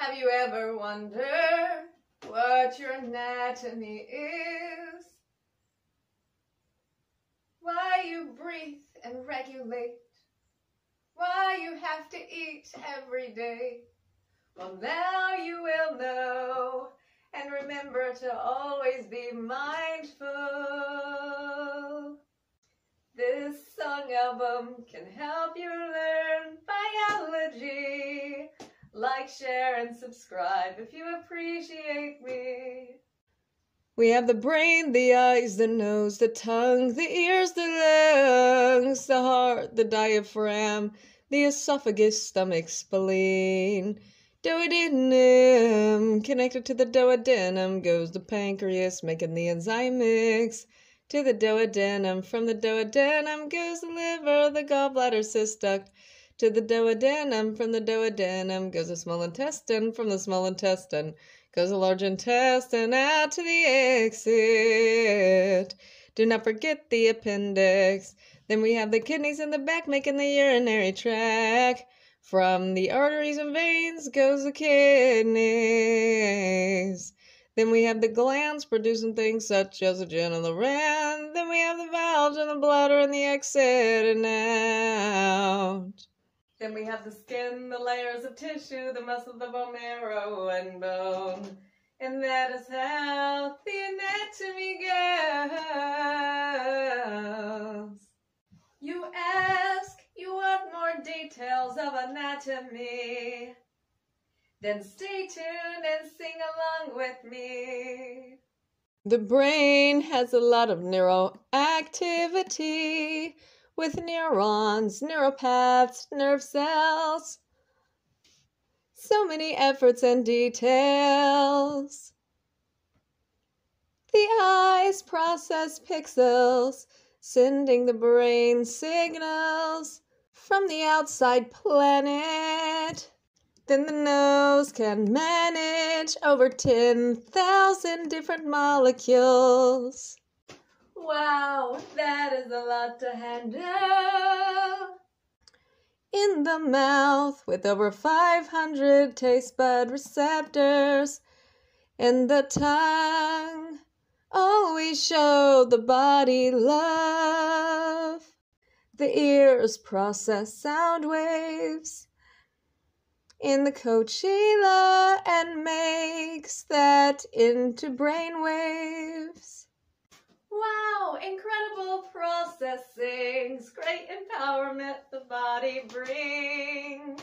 Have you ever wondered what your anatomy is? Why you breathe and regulate? Why you have to eat every day? Well, now you will know. And remember to always be mindful. This song album can help you learn biology. Like, share, and subscribe if you appreciate me. We have the brain, the eyes, the nose, the tongue, the ears, the lungs, the heart, the diaphragm, the esophagus, stomach, spleen. Duodenum. Connected to the duodenum goes the pancreas, making the enzyme mix. To the duodenum. From the duodenum goes the liver, the gallbladder, cyst duct. To the duodenum. From the duodenum goes the small intestine. From the small intestine goes the large intestine. Out to the exit. Do not forget the appendix. Then we have the kidneys in the back, making the urinary tract. From the arteries and veins goes the kidneys. Then we have the glands producing things such as adrenal gland. Then we have the valves and the bladder and the exit and out. Then we have the skin, the layers of tissue, the muscle, the bone marrow, and bone. And that is how the anatomy goes. You ask, you want more details of anatomy. Then stay tuned and sing along with me. The brain has a lot of neuroactivity with neurons, neuropaths, nerve cells. So many efforts and details. The eyes process pixels, sending the brain signals from the outside planet. Then the nose can manage over 10,000 different molecules. Wow, that is a lot to handle. In the mouth, with over 500 taste bud receptors, and the tongue always show the body love. The ears process sound waves in the cochlear and makes that into brain waves. Wow, incredible processing, great empowerment the body brings.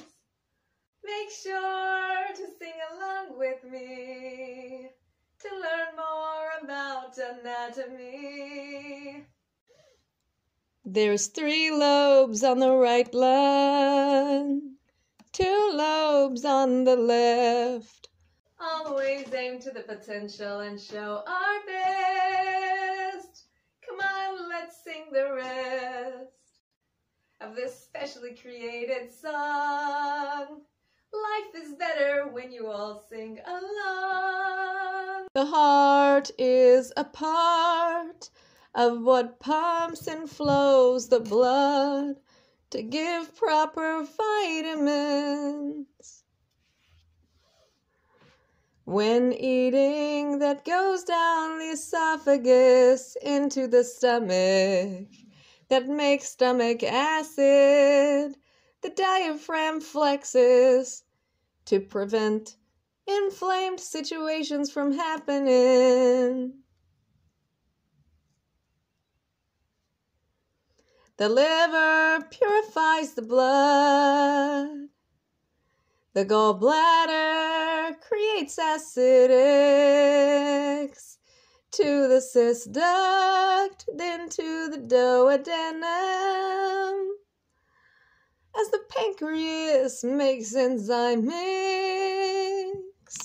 Make sure to sing along with me to learn more about anatomy. There's three lobes on the right lung, two lobes on the left. Always aim to the potential and show our best. Of this specially created song. Life is better when you all sing along. The heart is a part of what pumps and flows the blood to give proper vitamins. When eating, that goes down the esophagus into the stomach, that makes stomach acid. The diaphragm flexes to prevent inflamed situations from happening. The liver purifies the blood. The gallbladder creates acidics to the cyst duct, then to the duodenum. As the pancreas makes enzyme mix.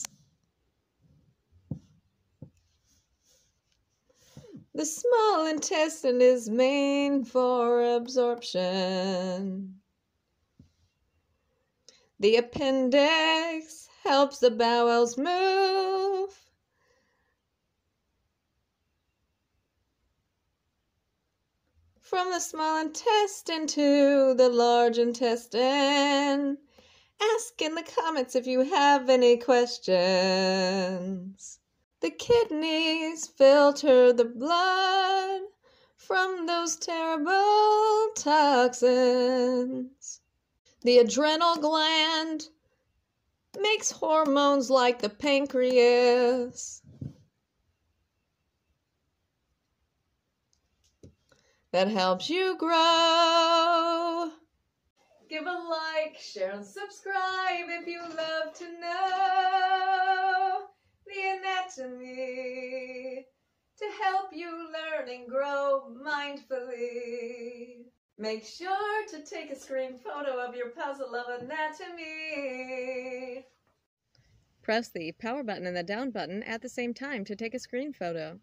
The small intestine is main for absorption. The appendix helps the bowels move. From the small intestine to the large intestine. Ask in the comments if you have any questions. The kidneys filter the blood from those terrible toxins. The adrenal gland makes hormones like the pancreas. That helps you grow. Give a like, share, and subscribe if you love to know the anatomy to help you learn and grow mindfully. Make sure to take a screen photo of your puzzle of anatomy. Press the power button and the down button at the same time to take a screen photo.